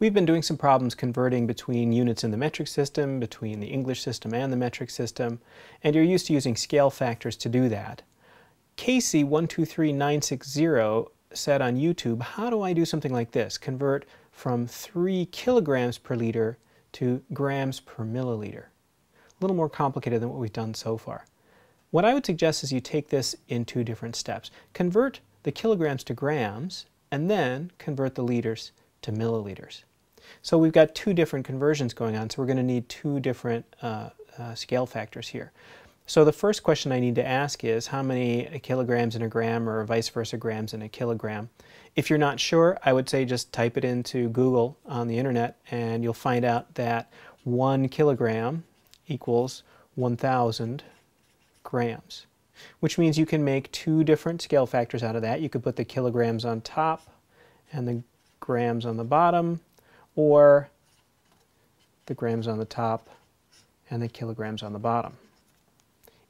We've been doing some problems converting between units in the metric system, between the English system and the metric system, and you're used to using scale factors to do that. Casey123960 said on YouTube, how do I do something like this? Convert from 3 kilograms per liter to grams per milliliter. A little more complicated than what we've done so far. What I would suggest is you take this in two different steps. Convert the kilograms to grams, and then convert the liters to milliliters. So we've got two different conversions going on, so we're going to need two different uh, uh, scale factors here. So the first question I need to ask is how many kilograms in a gram or vice versa grams in a kilogram. If you're not sure, I would say just type it into Google on the internet and you'll find out that one kilogram equals 1,000 grams, which means you can make two different scale factors out of that. You could put the kilograms on top and the grams on the bottom, or the grams on the top and the kilograms on the bottom.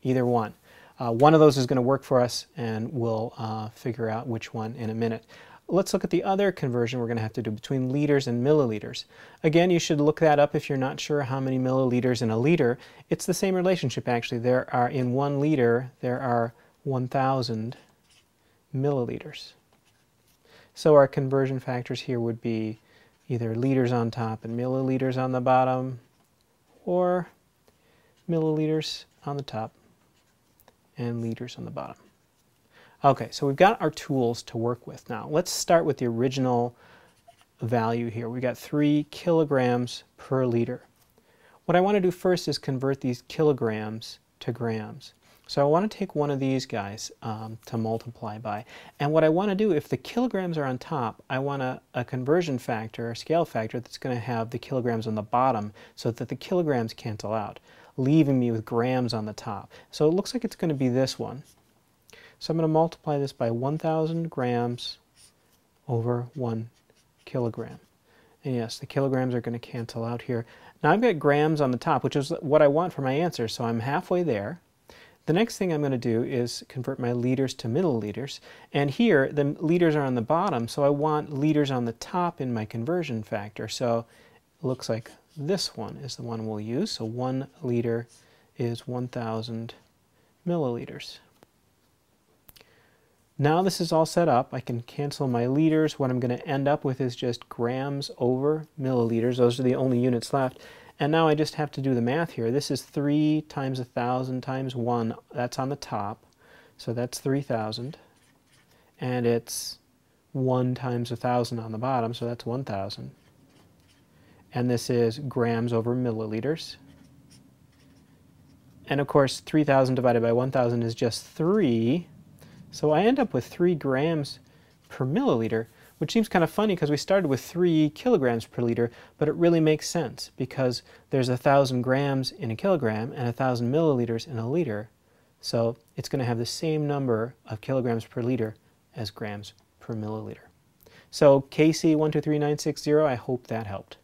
Either one. Uh, one of those is going to work for us, and we'll uh, figure out which one in a minute. Let's look at the other conversion we're going to have to do between liters and milliliters. Again, you should look that up if you're not sure how many milliliters in a liter. It's the same relationship actually. There are in one liter there are 1,000 milliliters. So our conversion factors here would be either liters on top and milliliters on the bottom, or milliliters on the top and liters on the bottom. Okay, so we've got our tools to work with now. Let's start with the original value here. We've got 3 kilograms per liter. What I want to do first is convert these kilograms to grams. So I want to take one of these guys um, to multiply by. And what I want to do, if the kilograms are on top, I want a, a conversion factor, a scale factor, that's going to have the kilograms on the bottom so that the kilograms cancel out, leaving me with grams on the top. So it looks like it's going to be this one. So I'm going to multiply this by 1,000 grams over 1 kilogram. And yes, the kilograms are going to cancel out here. Now I've got grams on the top, which is what I want for my answer, so I'm halfway there. The next thing I'm going to do is convert my liters to milliliters. And here, the liters are on the bottom, so I want liters on the top in my conversion factor. So it looks like this one is the one we'll use. So one liter is 1,000 milliliters. Now this is all set up, I can cancel my liters. What I'm going to end up with is just grams over milliliters. Those are the only units left. And now I just have to do the math here. This is 3 times 1,000 times 1. That's on the top. So that's 3,000. And it's 1 times 1,000 on the bottom, so that's 1,000. And this is grams over milliliters. And of course, 3,000 divided by 1,000 is just 3. So I end up with 3 grams per milliliter which seems kind of funny because we started with 3 kilograms per liter, but it really makes sense because there's a 1,000 grams in a kilogram and a 1,000 milliliters in a liter. So it's going to have the same number of kilograms per liter as grams per milliliter. So KC123960, I hope that helped.